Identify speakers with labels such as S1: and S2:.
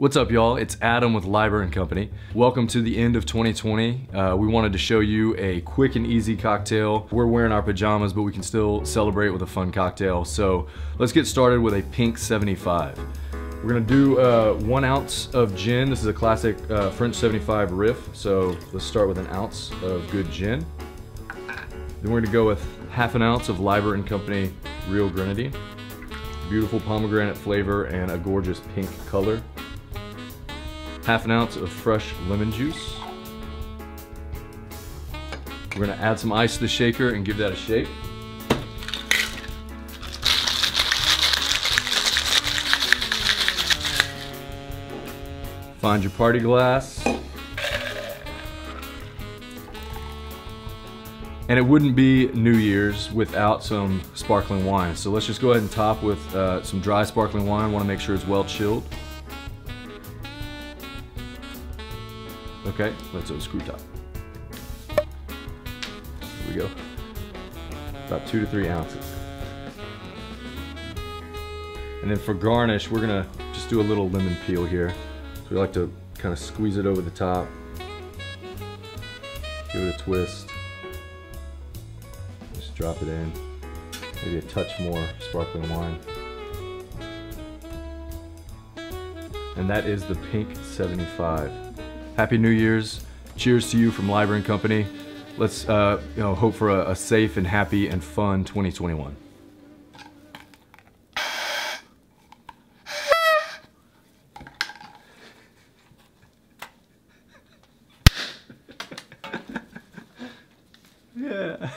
S1: What's up, y'all? It's Adam with Liber & Company. Welcome to the end of 2020. Uh, we wanted to show you a quick and easy cocktail. We're wearing our pajamas, but we can still celebrate with a fun cocktail. So let's get started with a Pink 75. We're gonna do uh, one ounce of gin. This is a classic uh, French 75 riff. So let's start with an ounce of good gin. Then we're gonna go with half an ounce of Liber & Company Real Grenadine. Beautiful pomegranate flavor and a gorgeous pink color half an ounce of fresh lemon juice. We're gonna add some ice to the shaker and give that a shake. Find your party glass. And it wouldn't be New Year's without some sparkling wine. So let's just go ahead and top with uh, some dry sparkling wine. Wanna make sure it's well chilled. Okay, let's do a screw top. Here we go. About two to three ounces. And then for garnish, we're gonna just do a little lemon peel here. So we like to kind of squeeze it over the top. Give it a twist. Just drop it in. Maybe a touch more sparkling wine. And that is the Pink 75. Happy New Year's. Cheers to you from Liber and Company. Let's uh, you know, hope for a, a safe and happy and fun 2021. yeah.